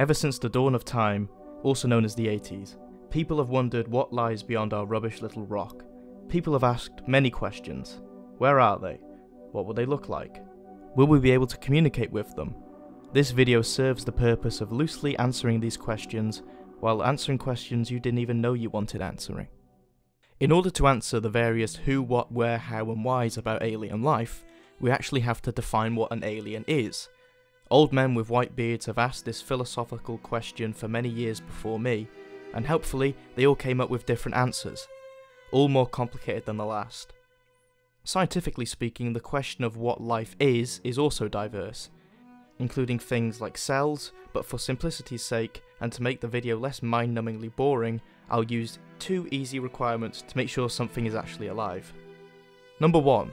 Ever since the dawn of time, also known as the 80s, people have wondered what lies beyond our rubbish little rock. People have asked many questions. Where are they? What will they look like? Will we be able to communicate with them? This video serves the purpose of loosely answering these questions while answering questions you didn't even know you wanted answering. In order to answer the various who, what, where, how, and whys about alien life, we actually have to define what an alien is. Old men with white beards have asked this philosophical question for many years before me, and helpfully, they all came up with different answers, all more complicated than the last. Scientifically speaking, the question of what life is is also diverse, including things like cells, but for simplicity's sake, and to make the video less mind-numbingly boring, I'll use two easy requirements to make sure something is actually alive. Number 1.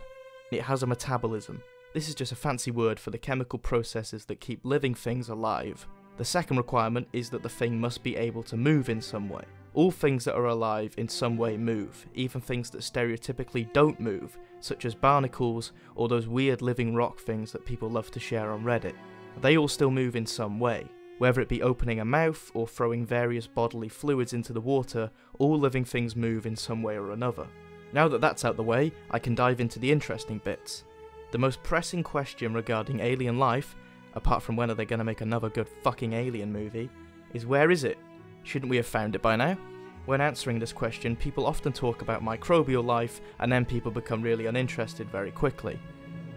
It has a metabolism. This is just a fancy word for the chemical processes that keep living things alive. The second requirement is that the thing must be able to move in some way. All things that are alive in some way move, even things that stereotypically don't move, such as barnacles or those weird living rock things that people love to share on Reddit. They all still move in some way. Whether it be opening a mouth or throwing various bodily fluids into the water, all living things move in some way or another. Now that that's out the way, I can dive into the interesting bits. The most pressing question regarding alien life, apart from when are they going to make another good fucking alien movie, is where is it? Shouldn't we have found it by now? When answering this question, people often talk about microbial life, and then people become really uninterested very quickly.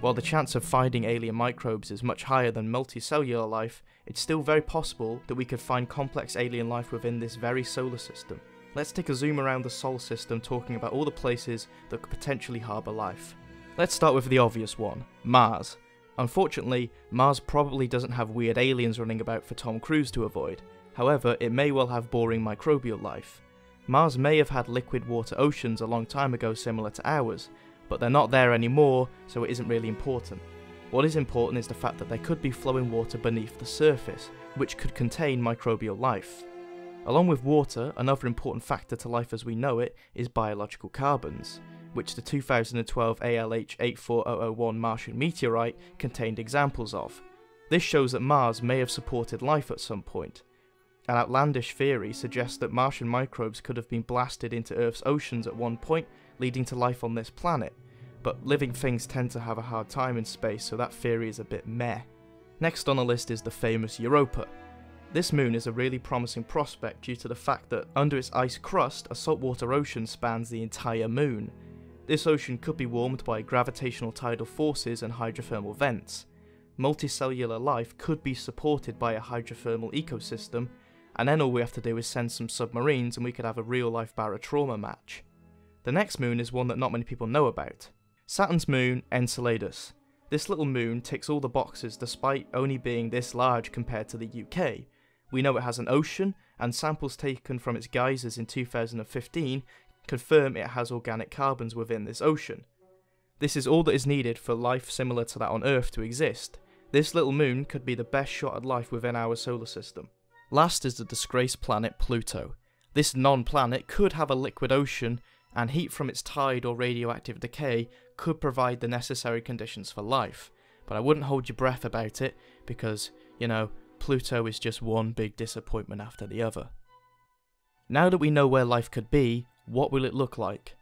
While the chance of finding alien microbes is much higher than multicellular life, it's still very possible that we could find complex alien life within this very solar system. Let's take a zoom around the solar system talking about all the places that could potentially harbour life. Let's start with the obvious one, Mars. Unfortunately, Mars probably doesn't have weird aliens running about for Tom Cruise to avoid, however it may well have boring microbial life. Mars may have had liquid water oceans a long time ago similar to ours, but they're not there anymore so it isn't really important. What is important is the fact that there could be flowing water beneath the surface, which could contain microbial life. Along with water, another important factor to life as we know it is biological carbons, which the 2012 ALH 84001 Martian meteorite contained examples of. This shows that Mars may have supported life at some point. An outlandish theory suggests that Martian microbes could have been blasted into Earth's oceans at one point, leading to life on this planet, but living things tend to have a hard time in space, so that theory is a bit meh. Next on the list is the famous Europa. This moon is a really promising prospect due to the fact that under its ice crust, a saltwater ocean spans the entire moon. This ocean could be warmed by gravitational tidal forces and hydrothermal vents. Multicellular life could be supported by a hydrothermal ecosystem, and then all we have to do is send some submarines and we could have a real life barotrauma match. The next moon is one that not many people know about. Saturn's moon, Enceladus. This little moon ticks all the boxes despite only being this large compared to the UK. We know it has an ocean, and samples taken from its geysers in 2015 confirm it has organic carbons within this ocean. This is all that is needed for life similar to that on Earth to exist. This little moon could be the best shot at life within our solar system. Last is the disgraced planet Pluto. This non-planet could have a liquid ocean, and heat from its tide or radioactive decay could provide the necessary conditions for life, but I wouldn't hold your breath about it because, you know, Pluto is just one big disappointment after the other. Now that we know where life could be, what will it look like?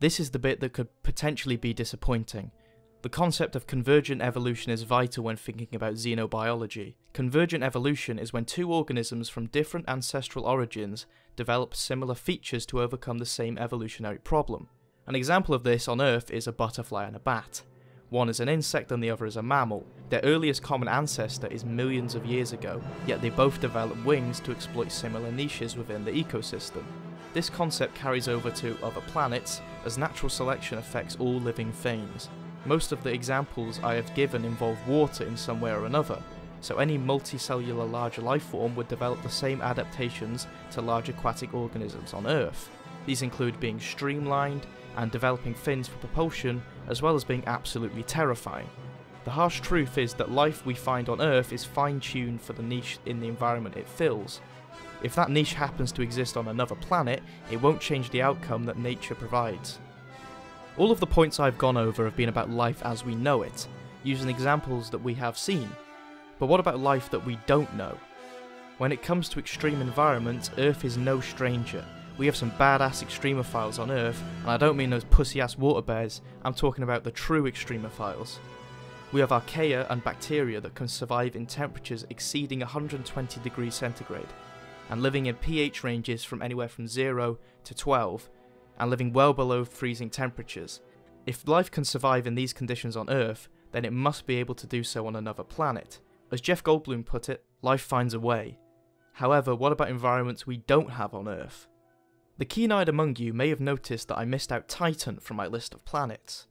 This is the bit that could potentially be disappointing. The concept of convergent evolution is vital when thinking about xenobiology. Convergent evolution is when two organisms from different ancestral origins develop similar features to overcome the same evolutionary problem. An example of this on Earth is a butterfly and a bat. One is an insect and the other is a mammal. Their earliest common ancestor is millions of years ago, yet they both developed wings to exploit similar niches within the ecosystem. This concept carries over to other planets, as natural selection affects all living things. Most of the examples I have given involve water in some way or another, so any multicellular large life form would develop the same adaptations to large aquatic organisms on Earth. These include being streamlined, and developing fins for propulsion, as well as being absolutely terrifying. The harsh truth is that life we find on Earth is fine tuned for the niche in the environment it fills. If that niche happens to exist on another planet, it won't change the outcome that nature provides. All of the points I've gone over have been about life as we know it, using examples that we have seen. But what about life that we don't know? When it comes to extreme environments, Earth is no stranger. We have some badass extremophiles on Earth, and I don't mean those pussy ass water bears, I'm talking about the true extremophiles. We have archaea and bacteria that can survive in temperatures exceeding 120 degrees centigrade, and living in pH ranges from anywhere from 0 to 12, and living well below freezing temperatures. If life can survive in these conditions on Earth, then it must be able to do so on another planet. As Jeff Goldblum put it, life finds a way. However, what about environments we don't have on Earth? The keen eyed among you may have noticed that I missed out Titan from my list of planets.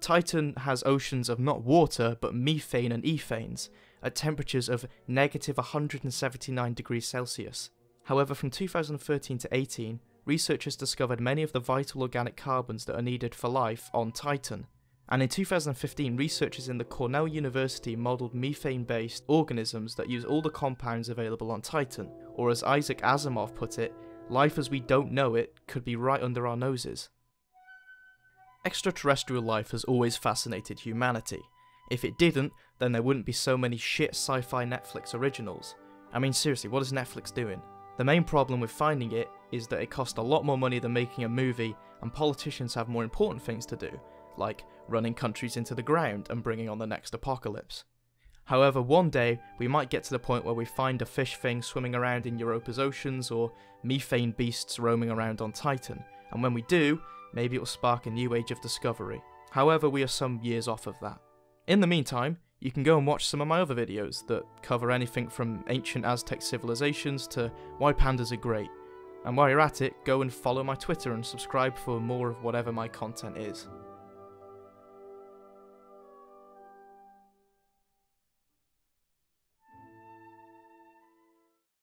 Titan has oceans of not water but methane and ethanes at temperatures of negative 179 degrees Celsius. However, from 2013 to 18, researchers discovered many of the vital organic carbons that are needed for life on Titan. And in 2015, researchers in the Cornell University modelled methane based organisms that use all the compounds available on Titan, or as Isaac Asimov put it, life as we don't know it could be right under our noses. Extraterrestrial life has always fascinated humanity. If it didn't, then there wouldn't be so many shit sci fi Netflix originals. I mean, seriously, what is Netflix doing? The main problem with finding it is that it costs a lot more money than making a movie, and politicians have more important things to do, like running countries into the ground and bringing on the next apocalypse. However, one day we might get to the point where we find a fish thing swimming around in Europa's oceans or methane beasts roaming around on Titan, and when we do, maybe it will spark a new age of discovery. However, we are some years off of that. In the meantime, you can go and watch some of my other videos that cover anything from ancient Aztec civilizations to why pandas are great. And while you're at it, go and follow my Twitter and subscribe for more of whatever my content is.